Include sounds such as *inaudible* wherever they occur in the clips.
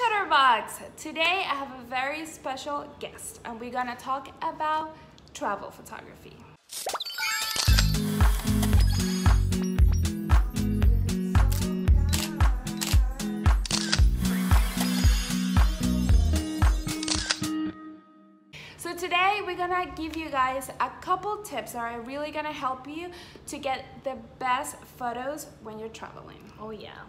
Shutterbugs! Today I have a very special guest and we're gonna talk about travel photography. So today we're gonna give you guys a couple tips that are really gonna help you to get the best photos when you're traveling. Oh yeah.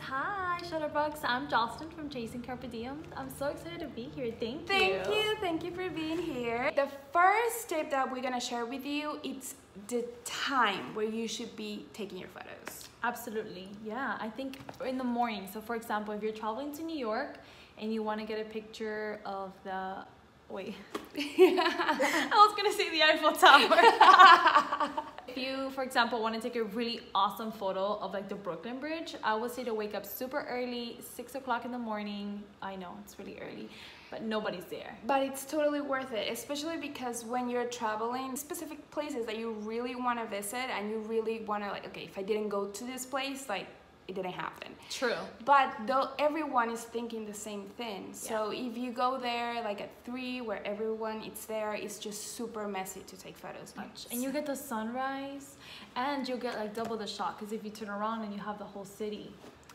Hi, Shutterbugs. I'm Jocelyn from Chasing Carpe Diem. I'm so excited to be here. Thank you. Thank you, thank you for being here. The first tip that we're gonna share with you, it's the time where you should be taking your photos. Absolutely. Yeah. I think in the morning. So for example, if you're traveling to New York and you want to get a picture of the wait. *laughs* I was gonna say the Eiffel Tower. *laughs* if you, for example, want to take a really awesome photo of like the Brooklyn Bridge, I would say to wake up super early, six o'clock in the morning. I know it's really early, but nobody's there. But it's totally worth it, especially because when you're traveling specific places that you really want to visit and you really want to like, okay, if I didn't go to this place, like it didn't happen. True. But though everyone is thinking the same thing. So if you go there like at three where everyone is there, it's just super messy to take photos. much. And you get the sunrise, and you get like double the shot because if you turn around and you have the whole city.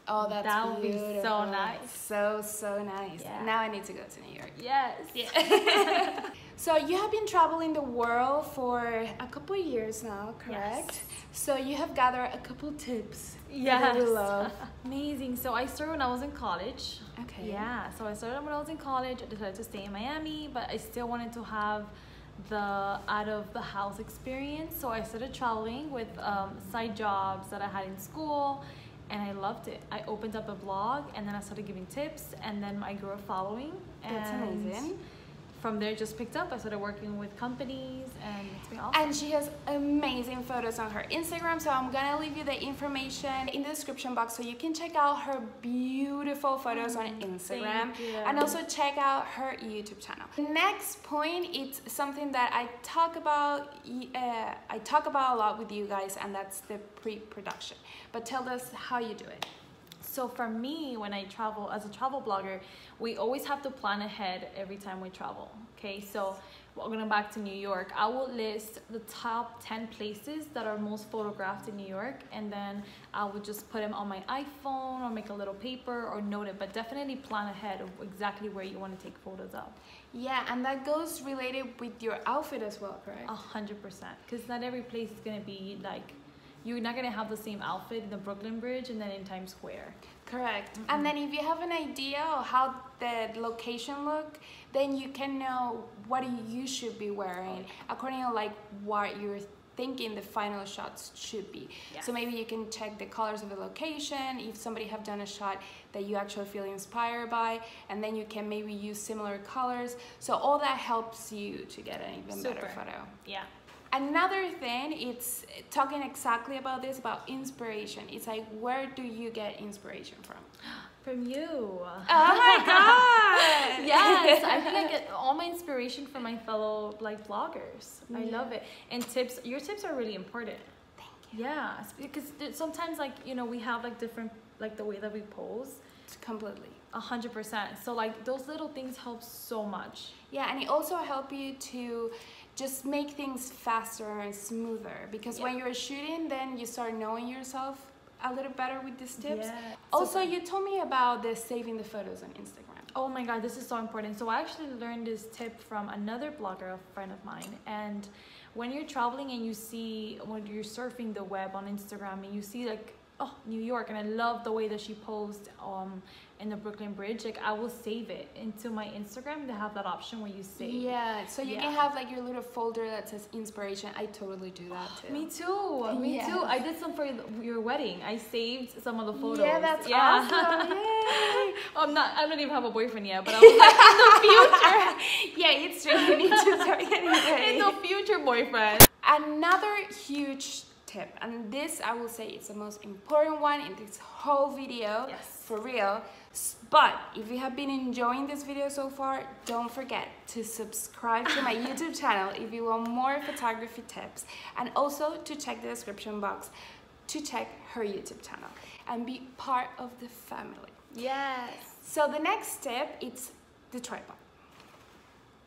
Oh, that's That would be so nice. So so nice. Yeah. Now I need to go to New York. Yes. Yeah. *laughs* so you have been traveling the world for a couple years now, correct? Yes. So you have gathered a couple tips. Yes. That we love. *laughs* Amazing. So I started when I was in college. Okay. Yeah. So I started when I was in college. I decided to stay in Miami, but I still wanted to have the out of the house experience. So I started traveling with um, side jobs that I had in school, and I loved it. I opened up a blog, and then I started giving tips, and then I grew a following. That's amazing. From there, just picked up. I started working with companies, and it's been awesome. And she has amazing photos on her Instagram, so I'm gonna leave you the information in the description box so you can check out her beautiful photos on Instagram and also check out her YouTube channel. Next point, it's something that I talk about. Uh, I talk about a lot with you guys, and that's the pre-production. But tell us how you do it. So for me, when I travel as a travel blogger, we always have to plan ahead every time we travel. Okay, so well, going back to New York, I will list the top 10 places that are most photographed in New York, and then I would just put them on my iPhone or make a little paper or note it, but definitely plan ahead of exactly where you want to take photos of. Yeah, and that goes related with your outfit as well, correct? A hundred percent, because not every place is gonna be like, you're not gonna have the same outfit in the Brooklyn Bridge and then in Times Square. Correct. And mm-hmm. then if you have an idea of how the location look, then you can know what you should be wearing according to like what you're thinking the final shots should be. So maybe you can check the colors of the location, if somebody have done a shot that you actually feel inspired by, and then you can maybe use similar colors. So all that helps you to get an even better photo. Yeah. Another thing, it's talking exactly about this, about inspiration. It's like, where do you get inspiration from? From you. Oh my *laughs* god! yes, I think I *laughs* get all my inspiration from my fellow like bloggers. I love it. And tips, your tips are really important. Thank you. Yeah, because sometimes like you know we have like different like the way that we pose. Completely. A hundred percent. So like those little things help so much. Yeah, and it also help you to just make things faster and smoother because when you're shooting, then you start knowing yourself a little better with these tips. Yeah. Also, Super. you told me about the saving the photos on Instagram. Oh my god, this is so important. So I actually learned this tip from another blogger, a friend of mine. And when you're traveling and you see when you're surfing the web on Instagram and you see like oh New York and I love the way that she posed um in the Brooklyn Bridge, like I will save it into my Instagram. They have that option where you save. Yeah, so you Yeah. can have like your little folder that says inspiration. I totally do that *gasps* too. Me too. Me Yes. too. I did some for your wedding. I saved some of the photos. Yeah, that's awesome. *laughs* Yay. I'm not. I don't even have a boyfriend yet, but I was like, in the *laughs* future. *laughs* yeah, it's true. You need to start getting ready. in the future boyfriend. Another huge tip, and this I will say is the most important one in this whole video, Yes. for real. But if you have been enjoying this video so far, don't forget to subscribe to my *laughs* YouTube channel if you want more photography tips, and also to check the description box to check her YouTube channel and be part of the family. Yes. So the next step it's the tripod.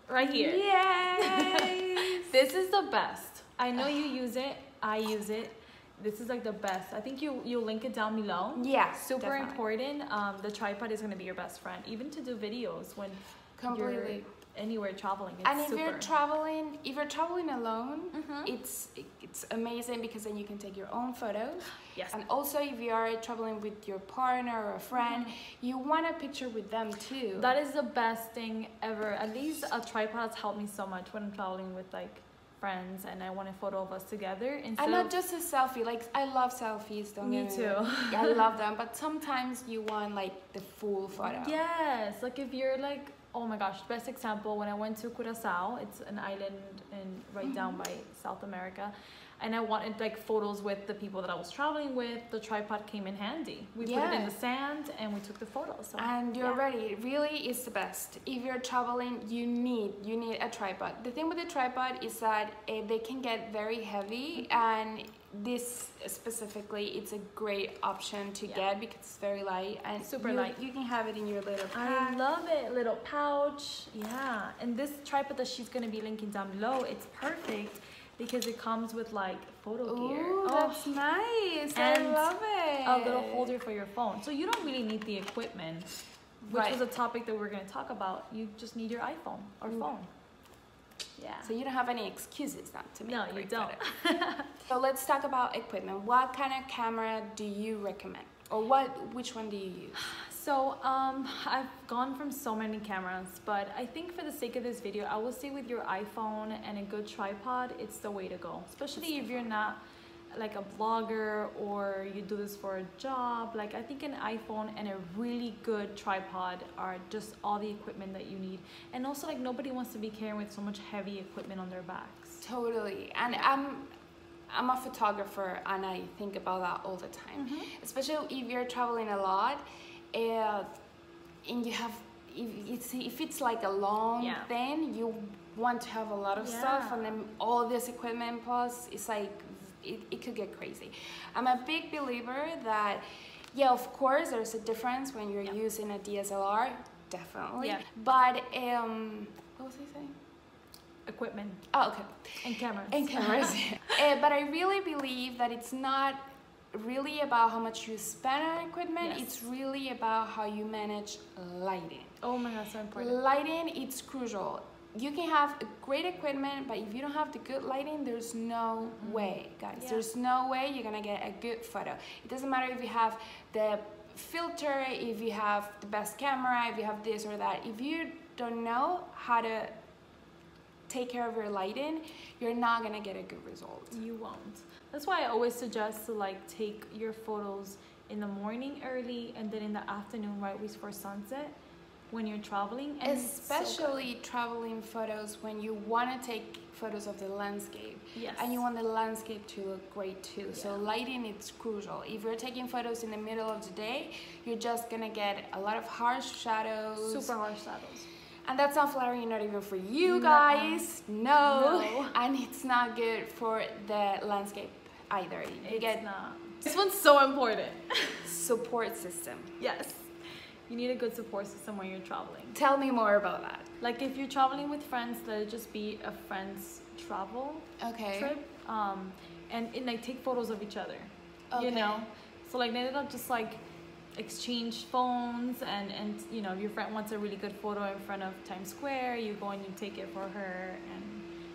Right here. Yay! *laughs* This is the best. I know you use it. I use it. This is like the best. I think you you'll link it down below. yeah, Super definitely. important. Um, the tripod is gonna be your best friend, even to do videos when Completely. you're anywhere traveling. It's And if super. you're traveling, if you're traveling alone, Mhm. it's it's amazing because then you can take your own photos. *gasps* yes. And also, if you are traveling with your partner or a friend, you want a picture with them too. That is the best thing ever. At least a tripod has helped me so much when I'm traveling with like friends and I want a photo of us together. Instead and not just a selfie. Like I love selfies. Don't Me too. Yeah, I love them. But sometimes you want like the full photo. Yes, like if you're like, oh my gosh, best example when I went to Curacao, it's an island in right down Mm-hmm. by South America, and I wanted like photos with the people that I was traveling with. The tripod came in handy. We put it in the sand and we took the photos. So And you're yeah. ready. It really is the best. If you're traveling, you need you need a tripod. The thing with the tripod is that uh, they can get very heavy, and this specifically, it's a great option to Yeah. get because it's very light and Super you- light. You can have it in your little I love it. Little pouch. Yeah. And this tripod that she's gonna be linking down below, it's perfect because it comes with like photo gear. Ooh, Oh, that's nice. And I love it. a little holder for your phone. So you don't really need the equipment, which Right. was a topic that we're gonna talk about. You just need your iPhone or Mm. phone. Yeah. So you don't have any excuses not to make No, you don't. *laughs* so let's talk about equipment. What kind of camera do you recommend, or what? Which one do you use? *sighs* So um, I've gone from so many cameras, but I think for the sake of this video, I will say with your iPhone and a good tripod, it's the way to go. Especially if you're not like a blogger or you do this for a job. Like I think an iPhone and a really good tripod are just all the equipment that you need. And also like nobody wants to be carrying with so much heavy equipment on their backs. Totally. And I'm I'm a photographer and I think about that all the time. Mhm. Especially if you're traveling a lot uh, and you have if it's if it's like a long Yeah. thing, you want to have a lot of stuff and then all this equipment plus it's like it, it could get crazy. I'm a big believer that yeah, of course there's a difference when you're Yeah. using a DSLR, definitely. Yeah. But um what was I saying? Equipment Oh, okay. and cameras. and cameras. *laughs* *laughs* uh, but I really believe that it's not really about how much you spend on equipment. Yes. It's really about how you manage lighting. oh my god, so important. Lighting, it's crucial. You can have a great equipment, but if you don't have the good lighting, there's no mm-hmm. way, guys. Yeah. There's no way you're gonna get a good photo. It doesn't matter if you have the filter, if you have the best camera, if you have this or that. If you don't know how to take care of your lighting, you're not gonna get a good result. You won't. That's why I always suggest to like take your photos in the morning early and then in the afternoon right before sunset when you're traveling. And it's so. Especially traveling photos when you wanna take photos of the landscape. yes. And you want the landscape to look great too. So lighting it's crucial. If you're taking photos in the middle of the day, you're just gonna get a lot of harsh shadows. super harsh shadows. And that's not flattering, not even for you guys. No. No. *laughs* And it's not good for the landscape either. You It's get not. This one's *laughs* so important. support system. yes. You need a good support system when you're traveling. Tell me more about that. Like if you're traveling with friends, let it just be a friend's travel Okay. trip. Um, and, and like take photos of each other. Okay. you know so like they don't just like exchange phones and and you know your friend wants a really good photo in front of times square you go and you take it for her and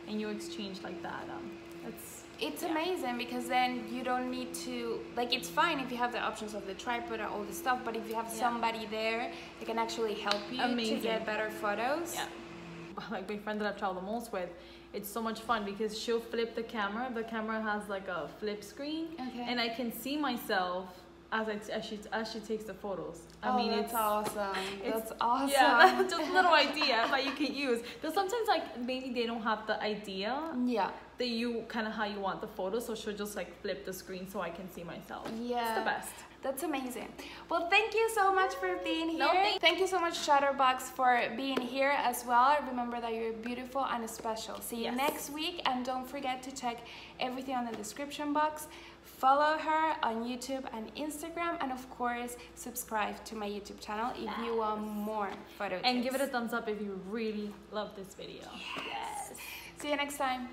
and you exchange like that um that's It's Yeah. amazing because then you don't need to like it's fine if you have the options of the tripod and all the stuff, but if you have Yeah. somebody there that can actually help you Amazing. to get better photos. yeah *laughs* like my friend that i've traveled the most with it's so much fun because she'll flip the camera the camera has like a flip screen Okay. and i can see myself as I, as she as she takes the photos i oh, mean that's it's awesome. it's- That's awesome. Yeah, that's *laughs* just a little idea that you can use. Because sometimes, like, maybe they don't have the idea yeah. That you kind of how you want the photo, so she'll just like flip the screen so I can see myself. Yeah. It's the best. That's amazing. Well, thank you so much for being here. No, thank- thank you so much, Shutterbugs, for being here as well. Remember that you're beautiful and special. See you Yes. next week, and don't forget to check everything on the description box. Follow her on YouTube and Instagram, and of course, subscribe to my YouTube channel if you want more photo And give it a thumbs up if you really love this video. Yes. See you next time.